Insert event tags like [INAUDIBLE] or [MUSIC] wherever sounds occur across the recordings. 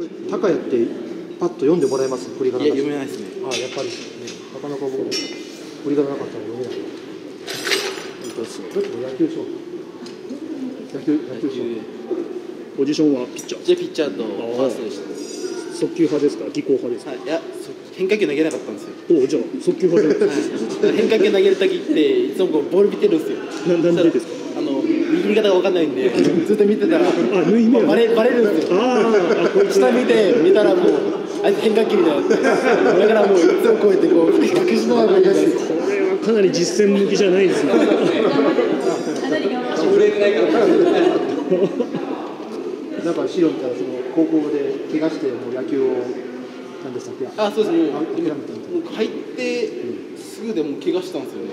これ高谷ってパッと読んでもらえます？振り仮いや名読めないですね。あやっぱり、ね、なかなか僕も振り仮名なかったら読めない。本当ですだって野球少野球。野球。少ポジションはピッチャー？じゃあピッチャーとファーストでした。速球派ですか？技巧派ですか、はい。いやそ変化球投げなかったんですよ。おじゃあ速球派じゃはい、変化球投げる時っていつもこうボール見てるんですよ。ななんでですか？あの握り方が分かんないんで。ずっと見てたらあ縫い目がバレバレるんですよ。下見て見たらもうあいつ変化球みたいになだからもういつもこうやってこう隠しながらやるこれはかなり実践向きじゃないですね。[LAUGHS] なんか資料見たらその高校で怪我してもう野球をなんでしたっけ？あそうです。もあう諦めたみたいな。もう入ってすぐでもう怪我したんですよね、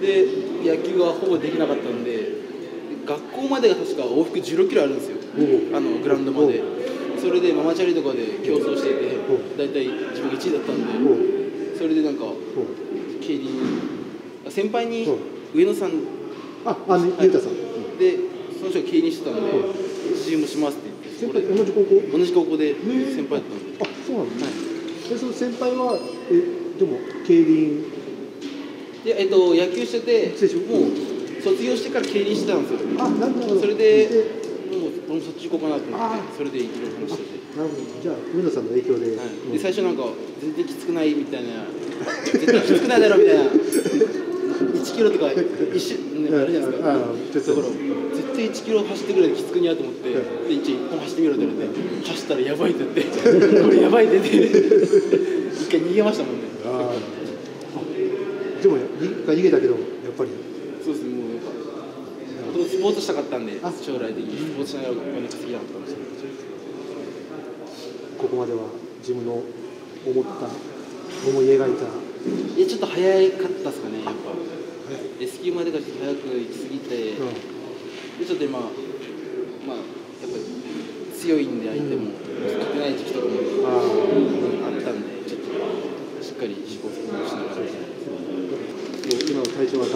で野球はほぼできなかったんで学校までが確か往復1 6キロあるんですよ。おあのグラウンドまで。それでママチャリとかで競争しててお大体自分が1位だったんおでそれでなんかお競輪あ先輩にお上野さん。ああねゆうたさん。でその人が競輪してたんでチームしますって言って先輩同じ高校？同じ高校で先輩だったんで。あそうなんですねはい。でその先輩はえでも競輪で、えっと、野球しててもう卒業してから競輪してたんですよ。あなるほど。それでもう俺もそっち行こうかなと思あってそれでいろいろ話してて、なるほど。じゃあ上野さんの影響で、はい、で最初なんか全然きつくないみたいな絶対きつくないだろみたいな。1キロとか一瞬、ね、あるじゃないですか。だから絶対1キロ走ってくらいできつくにやと思って。で一1本走ってみろって言われて走ったらやばいって言って [LAUGHS] これやばいって言って一回逃げましたもんね。でも逃げたけどやっぱりそうですねもうなんかスポーツしたかったんで将来的にスポーツしながらお金稼ぎたかったんですよここまでは自分の思った思い描いた。いやちょっと早かったですかねやっぱ。S 級までがちょっと早く行き過ぎて、うん。でちょっと今まあやっぱり強いんで相手も勝てない時期とかもああったんでちょっとしっかり試行錯誤しながら。今の体調は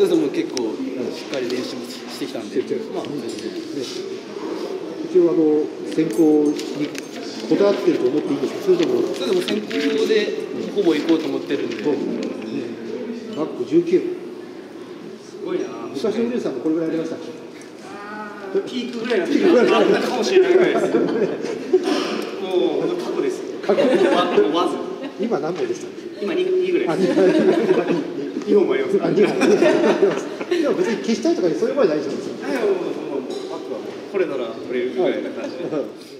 がっちりそうですもう結構しっかり練習もしてきたんでまあ全然ね一応あの選考にこだわってると思っていいんですか？それともそれでも先行でほぼ行こうと思ってるんで、そうバック19すごいな。昔の皆さんもこれぐらいありましたっけ？ピークぐらいの時があったかもしれないぐらい。です。もう過去です。過去わわず今何本でしたっけ？今二二ぐらあいです。二二本もあります。あ二本でも別に消したいとかそういう場合ないじゃないですかはいもうもうもうバックはもうこれなら取れるぐらいな感じで。[LAUGHS]